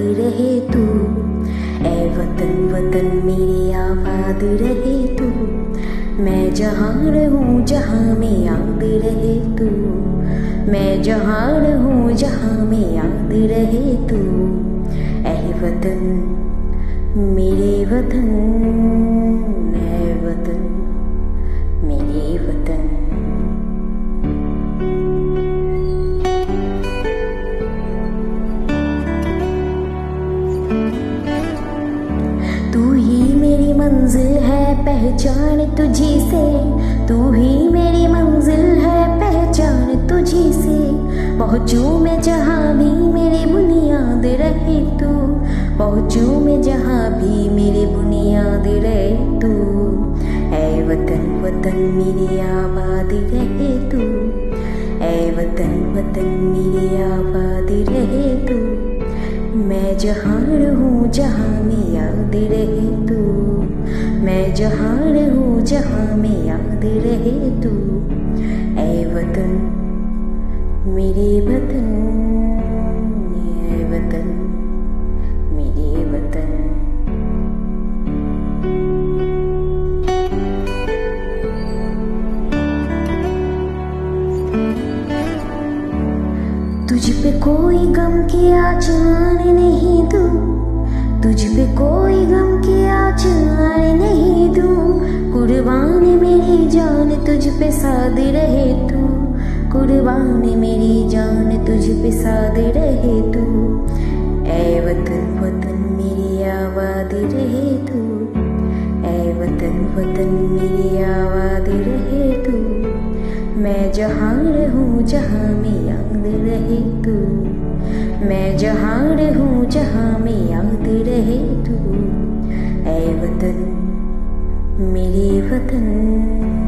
रहे तू। ए वतन वतन मेरे आबाद रहे तू। मैं जहाँ रहूँ जहाँ में याद रहे तू। मैं जहाँ रहूँ जहाँ में याद रहे तू। ए वतन, मेरे वतन। पहचान तुझी से। तू ही मेरी मंजिल है, पहचान तुझी से। पहुँचूँ मैं जहाँ भी मेरी बुनियाद रहे तू। पहुँचूँ मैं जहाँ भी मेरी बुनियाद रहे तू। ऐ वतन वतन मेरी आबाद रहे तू। ऐ वतन वतन मेरी आबाद रहे तू। मैं जहाँ रहूँ जहाँ में याद रहे तू। मैं जहाँ रहूँ, जहाँ में याद रहे तू। ऐ वतन, मेरे वतन वतन, मेरे वतन। तुझ पे कोई गम की आचार नहीं दू। तुझ पे कोई गम की आचार नहीं दू। कुर्बान मेरी जान तुझ पे साद रहे तू। कुर्बान मेरी जान तुझ पे साद रहे तू। ऐ वतन वतन मेरी आबाद रहे तू। ऐ वतन वतन मेरी आबाद रहे तू। मैं जहाँ रहूँ जहाँ में याद रहे तू। मैं जहाँ रहूँ मेरे वतन।